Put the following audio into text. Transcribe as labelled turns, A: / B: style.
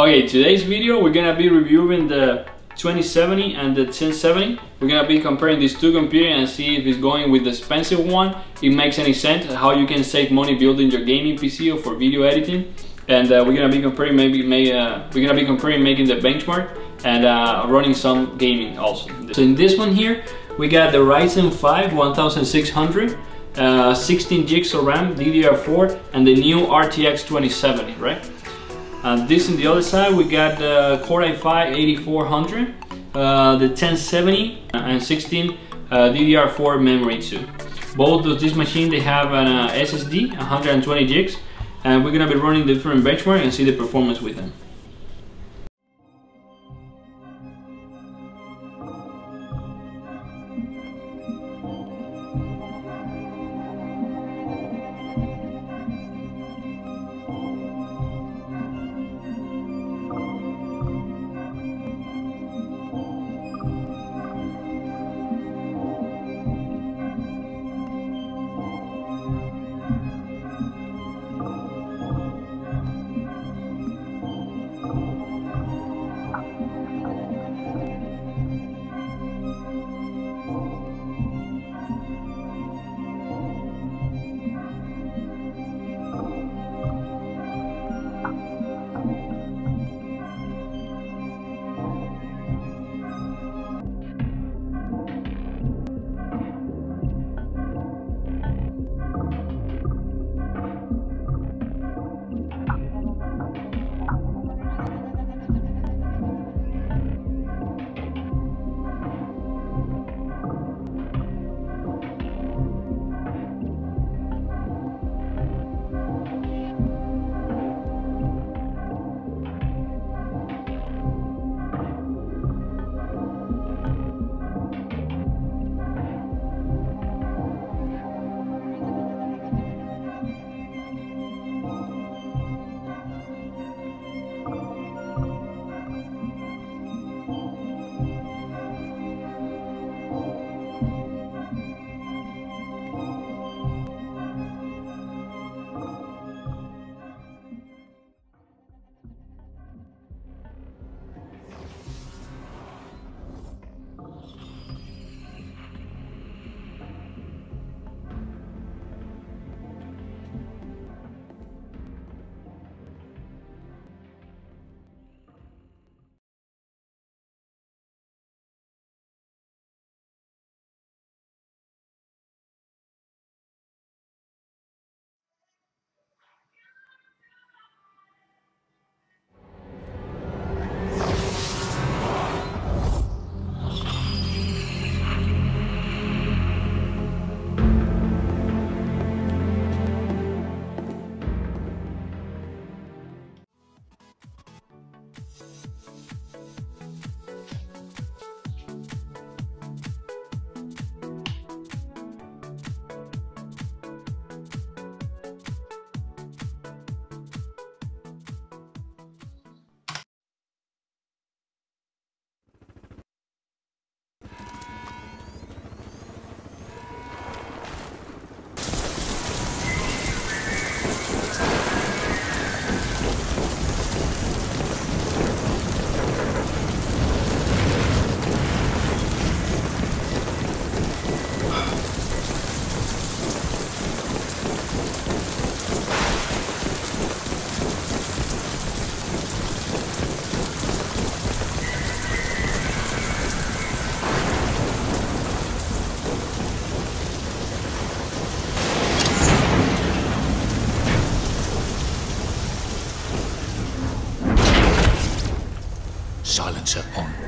A: Okay, today's video we're gonna be reviewing the 2070 and the 1070. We're gonna be comparing these two computers and see if it's going with the expensive one, it makes any sense, how you can save money building your gaming PC or for video editing. And uh, we're gonna be comparing maybe may, uh, we're gonna be comparing making the benchmark and uh, running some gaming also. So in this one here, we got the Ryzen 5 1600, uh, 16 gigs of RAM, DDR4, and the new RTX 2070, right? And this in the other side, we got the Core i5 8400, uh, the 1070, and 16 uh, DDR4 memory too. Both of these machines, they have an uh, SSD, 120 gigs, and we're gonna be running different benchmark and see the performance with them.
B: Silencer on.